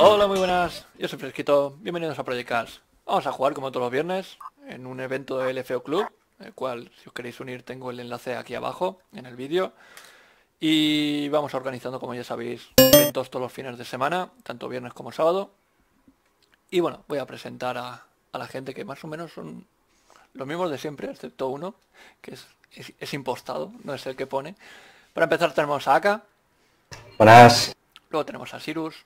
Hola, muy buenas. Yo soy Fresquito. Bienvenidos a Project Cars. Vamos a jugar como todos los viernes en un evento del FO Club, el cual si os queréis unir tengo el enlace aquí abajo en el vídeo. Y vamos organizando, como ya sabéis, eventos todos los fines de semana, tanto viernes como sábado. Y bueno, voy a presentar a, a la gente que más o menos son los mismos de siempre, excepto uno, que es, es, es impostado, no es el que pone. Para empezar tenemos a Aka, Buenas. luego tenemos a Sirus,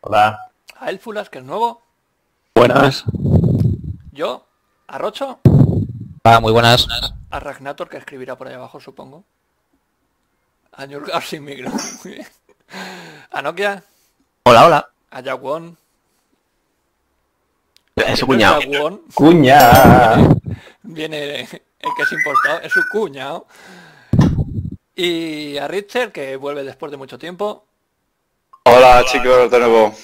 Hola. a Elfulas, que es nuevo, Buenas. yo, a Rocho, Ah, muy buenas. a Ragnator, que escribirá por ahí abajo, supongo. A Nurgar sin micro. A Nokia, Hola, hola. a Jaguon. Es su cuñado. Jaguon Cuña. viene el que es importado, es su cuñado. Y a Richard, que vuelve después de mucho tiempo. Hola chicos, de nuevo.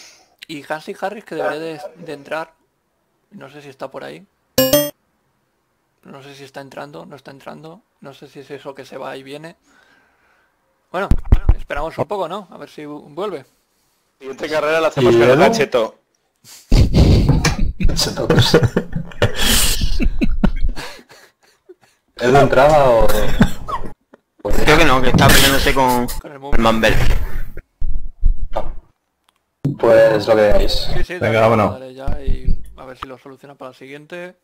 Y Hansi Harris, que debería de, de entrar. No sé si está por ahí. No sé si está entrando, no está entrando. No sé si es eso que se va y viene. Bueno, esperamos un poco, ¿no? A ver si vu- vuelve. Siguiente carrera la hacemos ¿Y con el Edu? Cheto. ¿Edu entraba o...? Creo que no, que está peleándose con Con el el. Mambel. Pues lo que veáis. Sí, sí, Venga, vámonos. ya y a ver si lo soluciona para la siguiente.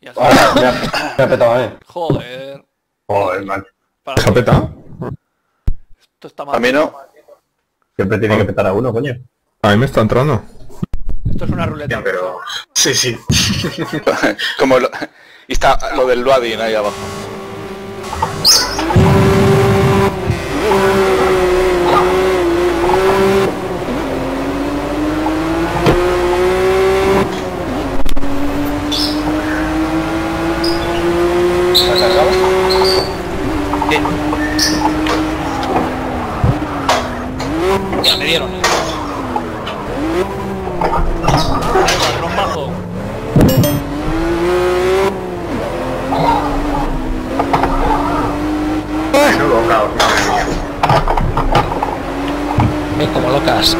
Y así. Ahora, me ha, me ha petado a mí. Joder. Joder, man. Para ¿Se ha petado? Esto está mal. A mí no. Siempre tiene que petar a uno, coño. A mí me está entrando. Esto es una ruleta. rusa. Sí, sí. Como lo... Y está lo del Luadin ahí abajo. Ven como locas.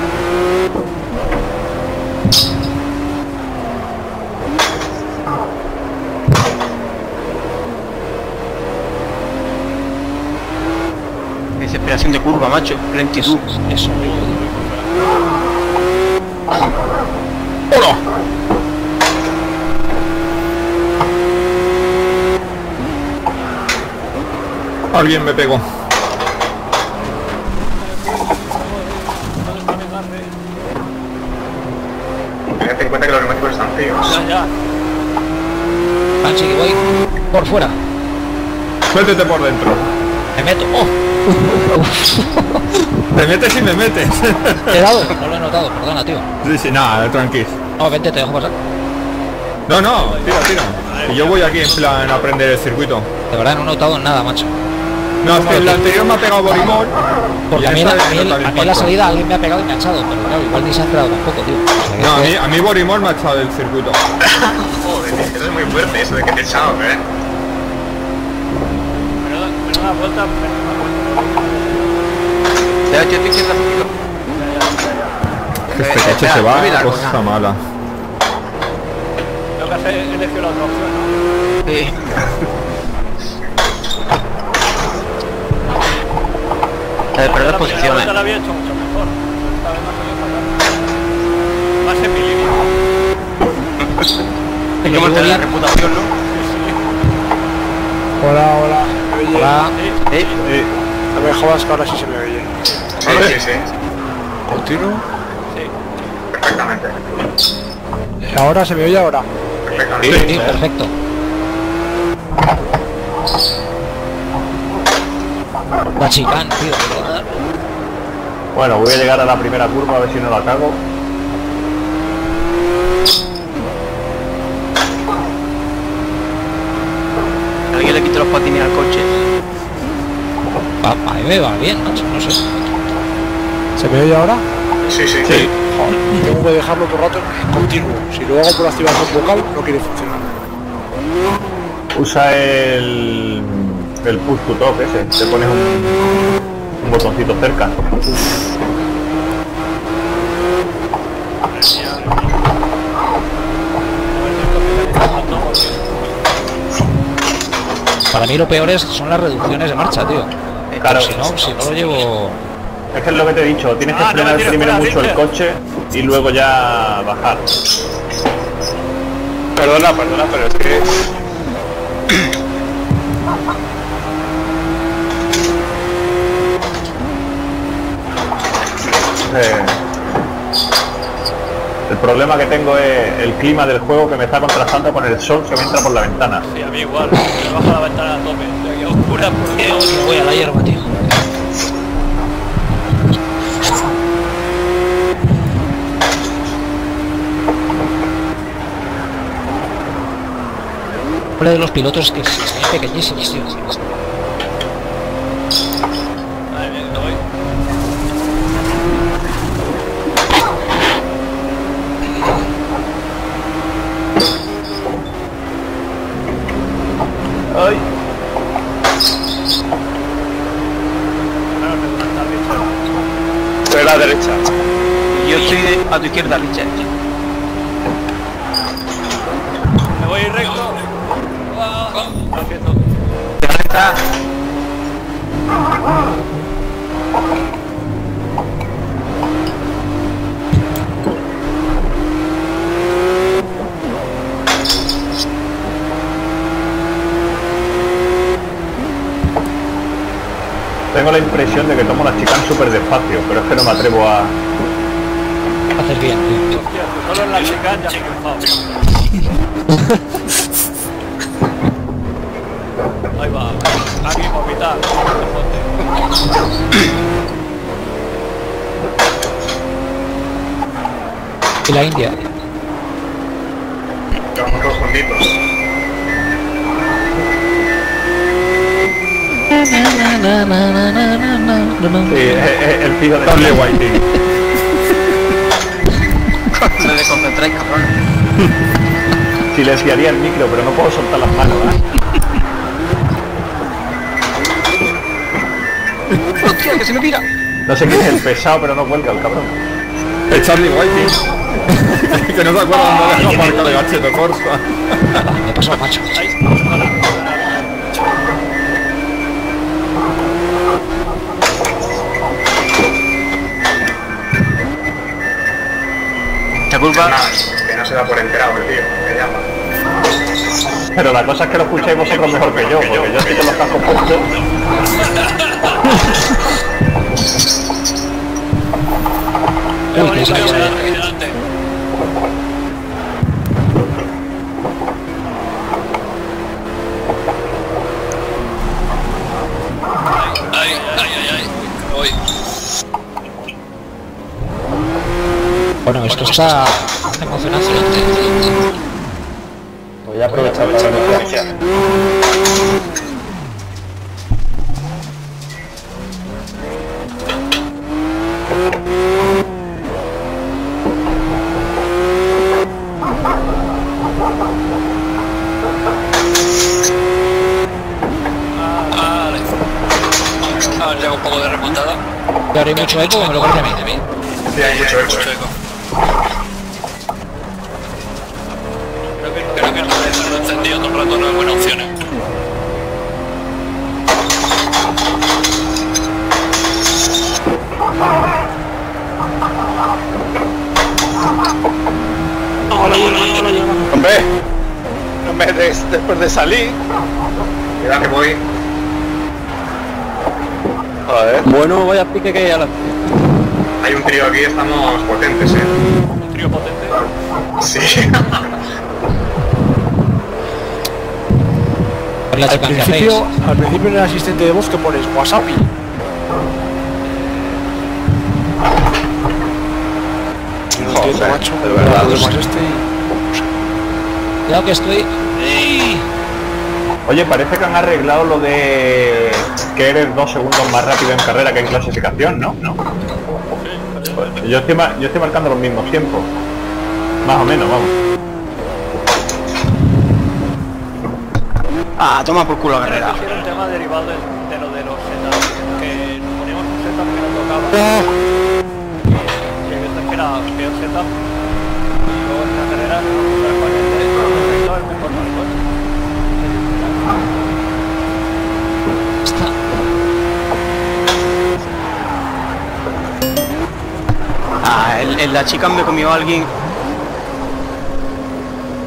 Desesperación de curva, macho. Lentitud. Eso. ¡Hola! Alguien me pegó. Ten en cuenta que los neumáticos están feos. Ya, ya. Así que voy por fuera. Métete por dentro. Me meto. ¡Oh! Te metes y me metes. ¿Te he dado? No lo he notado, perdona, tío. sí, sí, nada, tranqui. No, vente, te dejo pasar. No, no, tira, tira. Y yo voy aquí en plan a aprender el circuito. De verdad, no he notado nada, macho. No, es que en la anterior me ha pegado Borimón. Porque a mí, a, mí, mí la salida alguien me ha pegado y me ha echado, pero claro, igual ni se ha entrado tampoco, tío. O sea que No, a mí, a mí Borimón me ha echado del circuito. Joder, eso es muy fuerte, eso de que te he echado, ¿eh? Menuda, menuda vuelta, vuelta. Ya, yo izquierda, poquito. Que este Eh, coche se va, mira, cosa cosa. mala. Creo que has elegido la otra opción, ¿no? Sí. Dos primera posiciones. la había hecho mucho mejor. Esta vez. Más. Hay que mantener la reputación, ¿no? Hola, hola. ¿Me oye? Hola. ¿Eh? No me jodas que ahora sí se me oye. Sí, sí, sí. ¿Continuo? sí. Perfectamente. ¿Ahora se me oye ahora? Perfectamente. Sí, perfecto. Tío. Bueno, voy a llegar a la primera curva a ver si no la cago. Alguien le quite los patines al coche. Va, a mí me va bien, macho, no sé. ¿Se me oye ahora? Sí, sí. Joder, tengo que dejarlo todo el rato en continuo. Si lo hago por activación vocal, no quiere funcionar. Usa el, el push to talk ese, te pones un, botoncito cerca. Para mí lo peor son las reducciones de marcha, tío. Claro. Si no, si no lo llevo... Es que es lo que te he dicho, tienes que ah, frenar primero mucho el coche y luego ya bajar. Perdona, perdona, pero es que... Eh, el problema que tengo es el clima del juego que me está contrastando con el sol que me entra por la ventana. Sí, a mí igual. Me bajo la ventana a tope. Estoy aquí a oscuras porque Eh, voy a la hierba, tío. Uno de los pilotos que se ven pequeñísimos, tío. Madre mía, no voy. Ay, Estoy a la derecha. Yo estoy a tu izquierda, Richard. Me voy recto. Lo siento. Tengo la impresión de que tomo la chicane súper despacio, pero es que no me atrevo a... Haces bien, tío. Hostia, que solo en la chica ya he triunfado. Ahí va. Aquí mismo, mitad. Y la India. Vamos todos Sí, es- es el fijo de... Dale, Whitey. Me desconcentráis, cabrón. Silenciaría el micro, pero no puedo soltar las manos, ¿eh? ¡Hostia, que se me tira! No sé quién es el pesado, pero no cuelga el cabrón. El Charlie Whitey. que no se acuerda dónde ha dejado marcado el H Corsa. Me pasó, macho. Culpa... Que no se da por enterado el tío, que llama. Pero la cosa es que lo escucháis vosotros mejor que yo, porque yo estoy con los cascos puestos. Uy, que se me sale. Adelante. Ay, ay, ay, ay. Voy. Bueno, esto está emocionante. Voy a aprovechar para iniciar. Vale. A ver, ya un poco de remontada. Ahora hay mucho eco, me lo parece a mí. Sí, hay mucho eco. Mucho eco. Creo que, creo que no dejarlo encendido todo el rato no es buena opción. ¿eh? Hombre, no me des después de salir. Cuidado que voy. Joder. Bueno, vaya pique que hay a la... Hay un trío aquí, estamos potentes, eh. Un trío potente. Sí. Por la Al principio, al principio en el asistente de voz que pones Wasabi. No entiendo, macho. de verdad, sé. este y- Cuidado que estoy... ¡Ey! Oye, parece que han arreglado lo de que eres dos segundos más rápido en carrera que en clasificación, ¿no? No. Pues yo, estoy yo estoy marcando los mismos tiempos. Más o menos, vamos. Ah, toma por culo la carrera. Era un tema derivado de, de lo de los setups, que nos poníamos un setup que no tocaba. Y, y hay veces que era peor setup. Y luego en la carrera no nos cuál es el derecho, el recto, el mejor para el coche. Ah, la chica me comió alguien.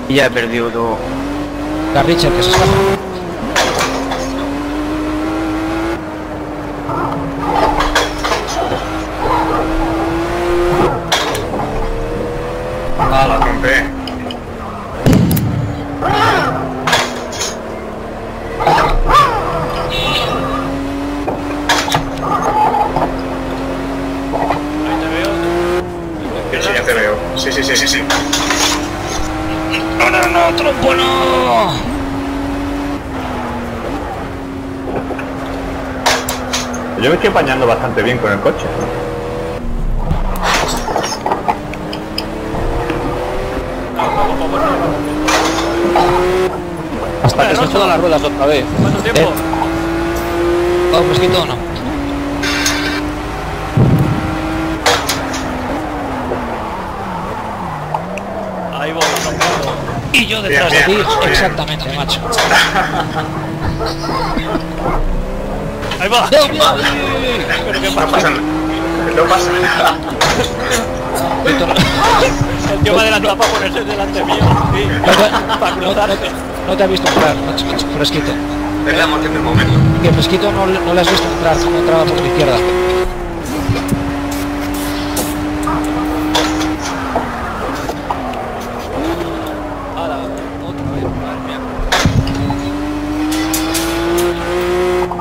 Y ya he perdido todo. La Richard que se escapa. Ah, la trompé. Ahí te veo. Sí, sí, ya te veo. Sí, sí, sí, sí. No, no, no, trompo, no. Yo me estoy apañando bastante bien con el coche. Hasta que se jodan las ruedas otra vez. ¿Cuánto tiempo? ¿Vamos fresquito o no? Ahí voy, trompando. Y yo detrás Bien, de ti, bien, exactamente, macho. Ahí va. Dios mío, ¿Pero qué No pasa? pasa nada. No pasa nada. Víctor, El tío me adelanta para ponerse delante mío. Sí, no te- para no te ha visto entrar, macho, macho, fresquito. Perdamos en el momento. Que fresquito no, le- no le has visto entrar, como entraba por tu izquierda. Ahora, otra vez. Madre mía.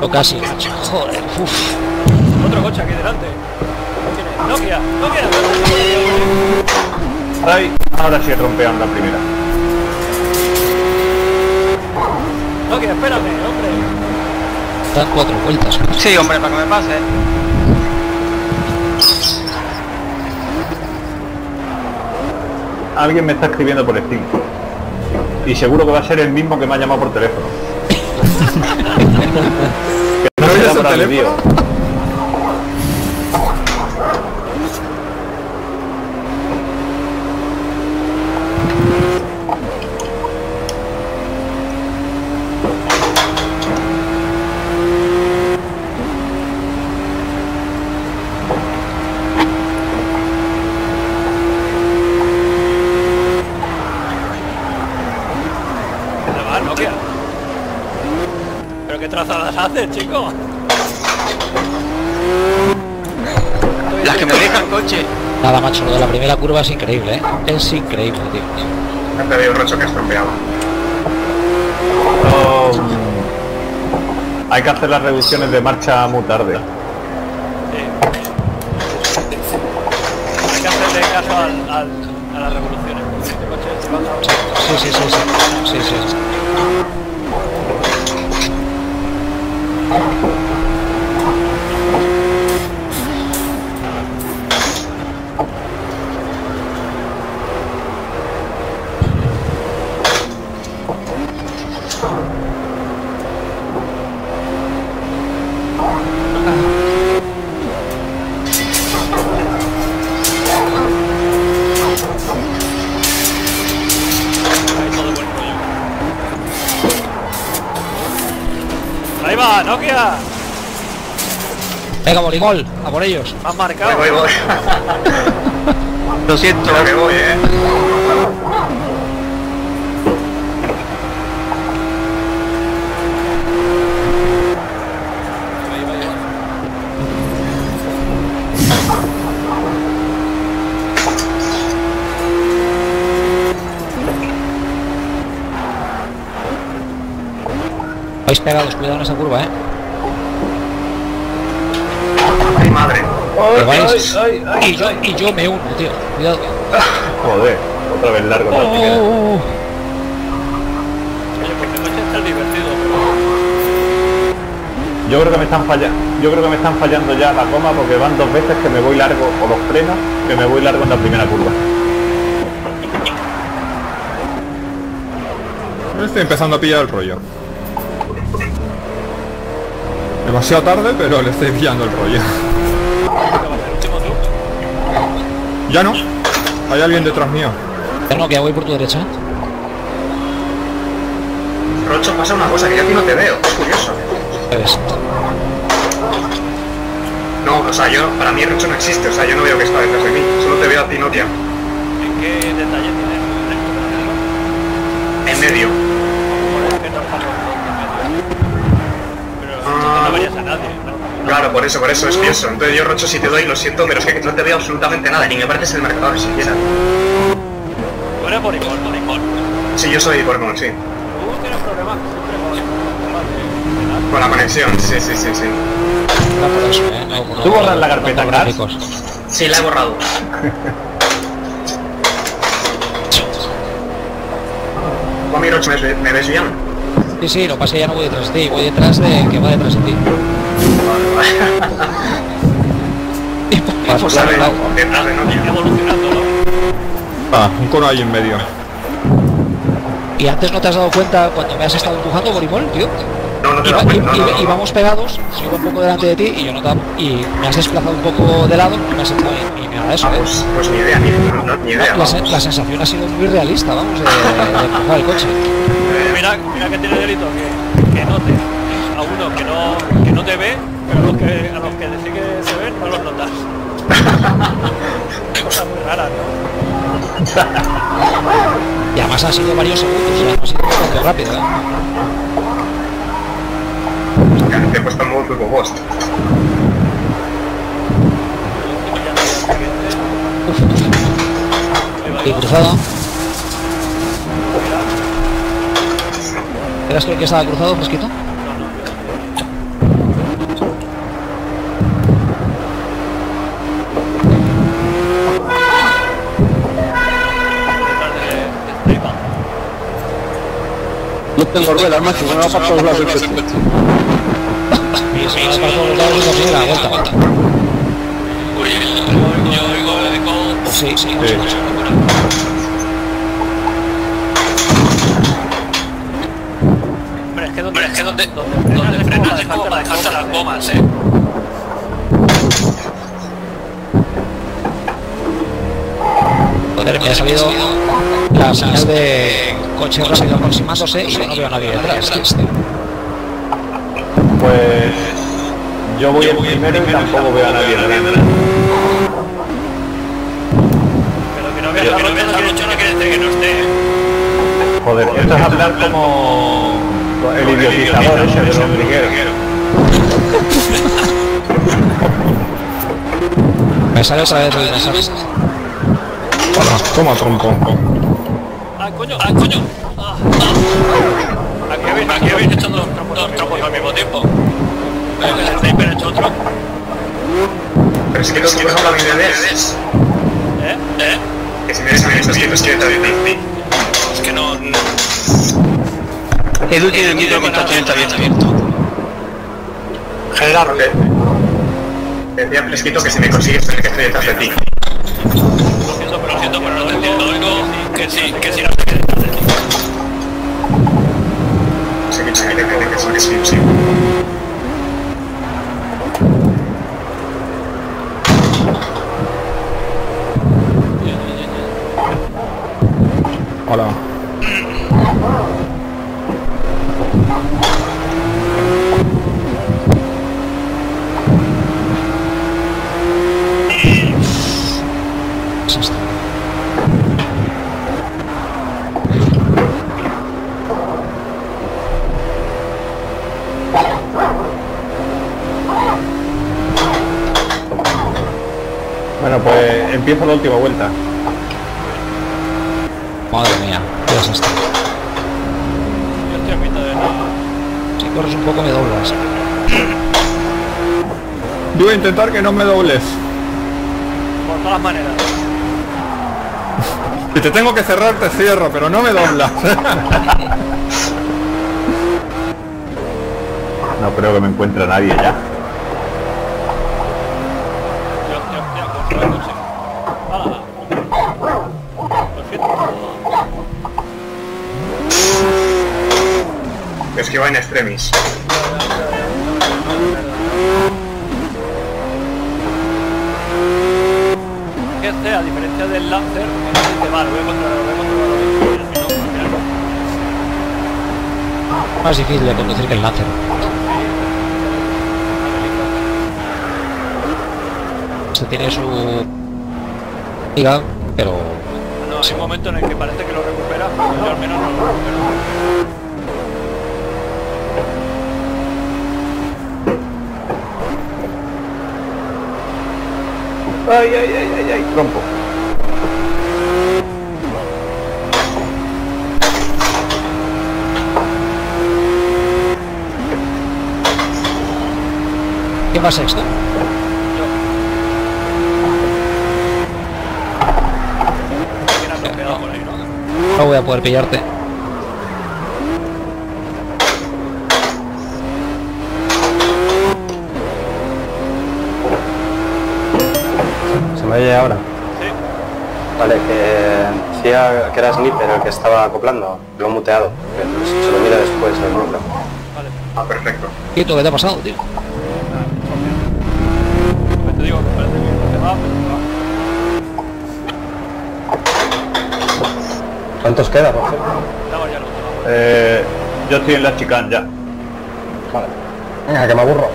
O casi, macho. Joder, uff. Otro coche aquí delante. Nokia, Nokia. Ay, ahora sí he trompeado en la primera. Nokia, espérame, hombre. Dan cuatro vueltas. Sí, hombre, para que me pase. Alguien me está escribiendo por Steam. Y seguro que va a ser el mismo que me ha llamado por teléfono. ¿No será oyes el teléfono? aludido. ¿Dónde vas, Nokia? ¿Pero qué trazadas haces, chico? Las que me dejan coche. Nada, macho, lo de la primera curva es increíble, ¿eh? Es increíble, tío. Ya te digo, Rocho, que has trompeado. Oh, hay que hacer las reducciones de marcha muy tarde. Sí. Hay que hacerle caso al, al, a las revoluciones. porque Este coche se va a... Sí, sí, sí, sí. Sí, sí. Ahí Venga, Boligol, a por ellos. Me has marcado. Voy, voy, voy. Lo siento. Creo que voy, eh. Vais pegados, cuidado en esa curva, ¿eh? Ay, madre. Y, yo, y yo me uno, tío. Cuidado. Joder, otra vez largo en la primera. Oh, Oye, pues el coche está divertido, pero... Yo creo que me están fallando, yo creo que me están fallando ya la goma porque van dos veces que me voy largo o los frenos que me voy largo en la primera curva. Estoy empezando a pillar el rollo. Demasiado tarde, pero le estoy pillando el rollo. ¿Qué va a ser el último tú? Ya no. Hay alguien detrás mío. No, que voy por tu derecha. Rocho, pasa una cosa, que yo aquí no te veo. Es curioso. Ves. No, O sea, yo, para mí Rocho no existe, o sea, yo no veo que está detrás de mí. Solo te veo a ti, Notia. ¿En qué detalle tiene En medio. no? Pero no verías a nadie, ¿no? Claro, por eso, por eso es eso. Entonces yo, Rocho, si te doy, lo siento, pero es que no te veo absolutamente nada, ni me pareces el marcador siquiera. Tú eres Boricón, Boricón. Sí, yo soy Bormón, sí. Tú tienes problemas siempre con la conexión, sí, sí, sí, sí. Era por eso, ¿eh? No, por- ¿Tú borras la carpeta, gráficos. Sí, la he borrado. ¿Tú a mí, Rocho, me, me ves bien? Sí, sí, lo pasa ya no voy detrás de ti, voy detrás de que va detrás de ti. Y y detrás de Notia. Evolucionando, ¿no? Ah, un cono ahí en medio. Y antes no te has dado cuenta cuando me has estado empujando, Borimol, tío. No, no te Iba- das cuenta, i- no, íbamos pegados, yo iba un poco delante de ti y yo no te, y me has desplazado un poco de lado, no me has echado ni, ni nada de eso. Ah, ¿eh? pues, pues ni idea, ni, no, ni idea. La sensación ha sido muy realista, vamos, de, de empujar el coche. Eh, Mira, mira que tiene delito que, que note a uno que no, que no te ve, pero a los que, a los que sí que se ven no los notas. Cosa muy rara, ¿no? Y además han sido varios segundos, no ha sido bastante rápido, ¿eh? Te he puesto el modo Turbo Ghost. Y cruzado. ¿Eras tú el que estaba cruzado, Fresquito? Detrás de, de Straight No tengo ruedas, macho, me va para todos lados el coche. Y se va para todos los lados y consigue la vuelta. Sí, sí, Sí. Hombre, es que donde, es que donde, donde, donde frenas es como para las gomas, eh. Joder, me ha salido la señal de coche rápido aproximándose y yo no veo a nadie detrás. Pues yo voy el primero y tampoco veo a nadie delante. Pero que no veas la noche no quiere decir que no esté. Joder, esto es hablar como el idiotizador ese de los brigueros. Me sale otra vez el mensaje. Toma, toma trompo. ¡Ah, coño! ¡Ah, coño! Ah, ah. Aquí habéis, aquí habéis hecho dos dos tropos al mismo tiempo. Pero que el sniper ha hecho otro. Pero es que de vez. ¿Eh? ¿Eh? Que si me ves a mí, es que no. Es que no... no. Edu tiene el micro constantemente abierto. General, Te decía fresquito que si me consigues que estoy detrás de ti. Lo siento, pero lo siento, pero no te entiendo. Oigo que sí, que sí, no Hola. Empiezo la última vuelta. Madre mía, qué desastre. Yo estoy a mitad de nada. Si corres un poco me doblas. Yo voy a intentar que no me dobles. Por todas las maneras. Si te tengo que cerrar, te cierro, pero no me doblas. No creo que me encuentre nadie ya. Yo estoy a punto de conseguir. ¡Hala! Perfecto. Esquiva en extremis. Que este, a diferencia del Lancer, dice, vale, voy a controlarlo, voy a controlarlo. Y al final, al final no. Más difícil de conducir que el Lancer. Se tiene su... Pero... No, hay un momento en el que parece que lo recupera, yo al menos no lo recupero. Ay, ay, ay, ay, ay, trompo. ¿Quién va sexto? ¿no? No voy a poder pillarte. Me oye ahora? Sí. Vale, que decía que era Sniper el que estaba acoplando. Lo he muteado. Se lo mira después el número. Vale. Ah, perfecto. ¿qué te ha pasado, tío? Pues te digo que parece que se va, pero se va. ¿Cuántos queda, por cierto? Eh, yo estoy en la chicane ya. Vale. Venga, que me aburro.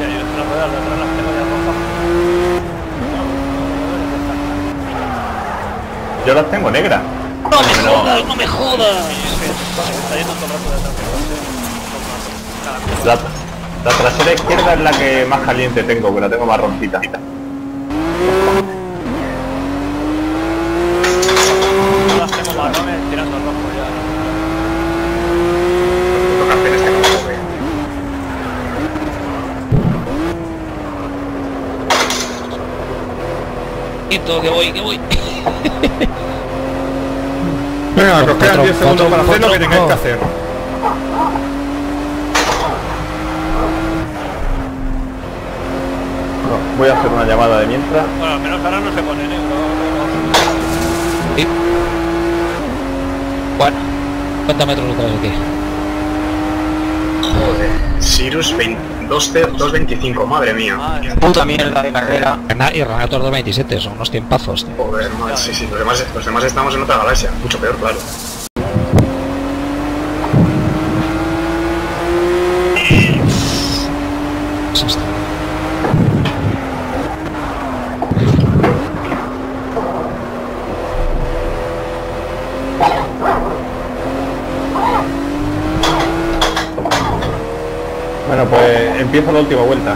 Ya, yo entre las ruedas de atrás las tengo ya rojas. Yo las tengo negras. ¡No me jodas, no me jodas! Está yendo todo el rato de atrás. La, la trasera izquierda es la que más caliente tengo, que la tengo marroncita. No las tengo marrones tirando al rojo ya. Toca hacer como ve. Quito, que voy, que voy. Venga, que os quedan Otro, 10 segundos para hacer lo que tengáis que hacer. No, voy a hacer una llamada de mientras. Bueno, al menos ahora no se pone negro. Sí. Bueno, ¿cuántos metros lo traes aquí? Joder. Sirius 20 2 225, madre mía. Madre Puta mierda de carrera. Y Renato 227, son unos tiempazos, tío. Joder, madre. Sí, sí, los demás, los demás estamos en otra galaxia. Mucho peor, claro. Es esto. Bueno, empiezo la última vuelta.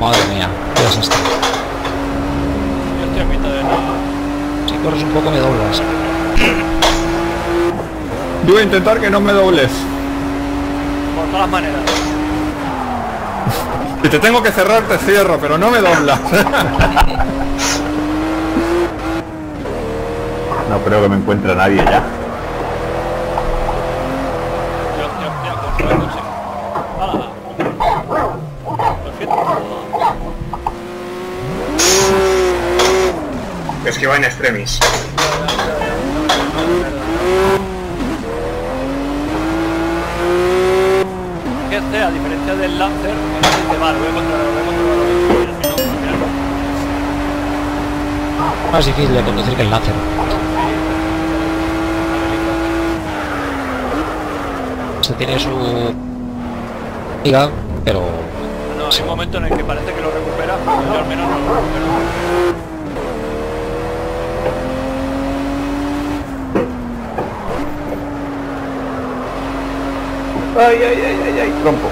Madre mía, qué es esto. Yo estoy a mitad de la... Si corres un poco me doblas. Yo voy a intentar que no me dobles. Por todas maneras. Si te tengo que cerrar, te cierro, pero no me doblas. No creo que me encuentre nadie ya. Yo, yo, yo, pues, lo consigo. ¡Hala! Lo siento. Es que va en extremis. Que este, a diferencia del Lancer, este dice, vale, voy a controlarlo, voy a no. Más difícil de conducir que el Lancer. Se tiene su... Liga, pero... No, hay un momento en el que parece que lo recupera, yo al menos no lo recupero. Ay, ay, ay, ay, ay, trompo.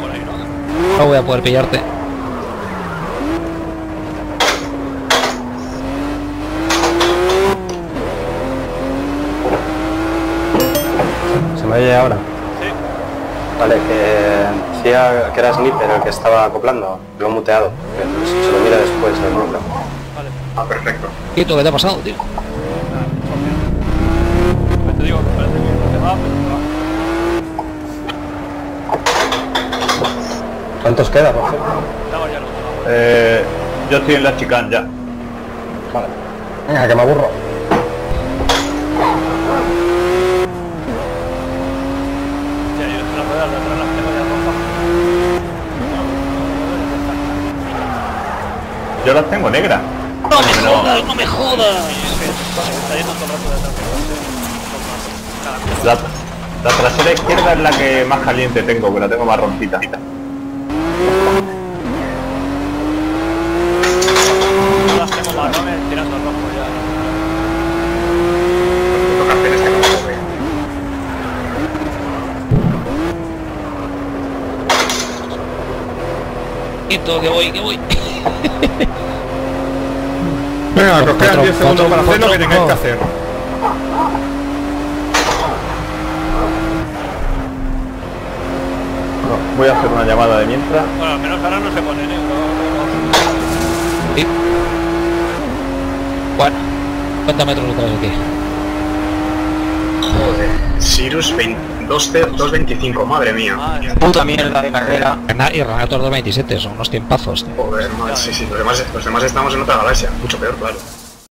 Por ahí, ¿no? No voy a poder pillarte. Oye ahora? Sí. Vale, que decía que era Sniper el que estaba acoplando. Lo he muteado. que Se lo mira después el número. Vale. Ah, perfecto. ¿qué te ha pasado, tío? Te digo que parece que se va, pero se va. ¿Cuántos queda, por vuelta. Eh, yo estoy en la chicane ya. Vale. Venga, que me aburro. Yo las tengo negras. ¡No me jodas, no me jodas! La, la trasera izquierda es la que más caliente tengo, que la tengo marroncita. Que voy, que voy. Venga, que os quedan Otro, 10 segundos para hacer lo que tengáis que no. hacer. Bueno, voy a hacer una llamada de mientras. Bueno, al menos ahora no se pone negro. Sí. Bueno, ¿cuántos metros lo traes aquí? Joder. Sirius 20 2 225, madre mía. Madre Puta mierda de carrera. Y Renato 227, son unos tiempazos. tío. Joder, madre, sí, sí, los demás, los demás estamos en otra galaxia, mucho peor, claro.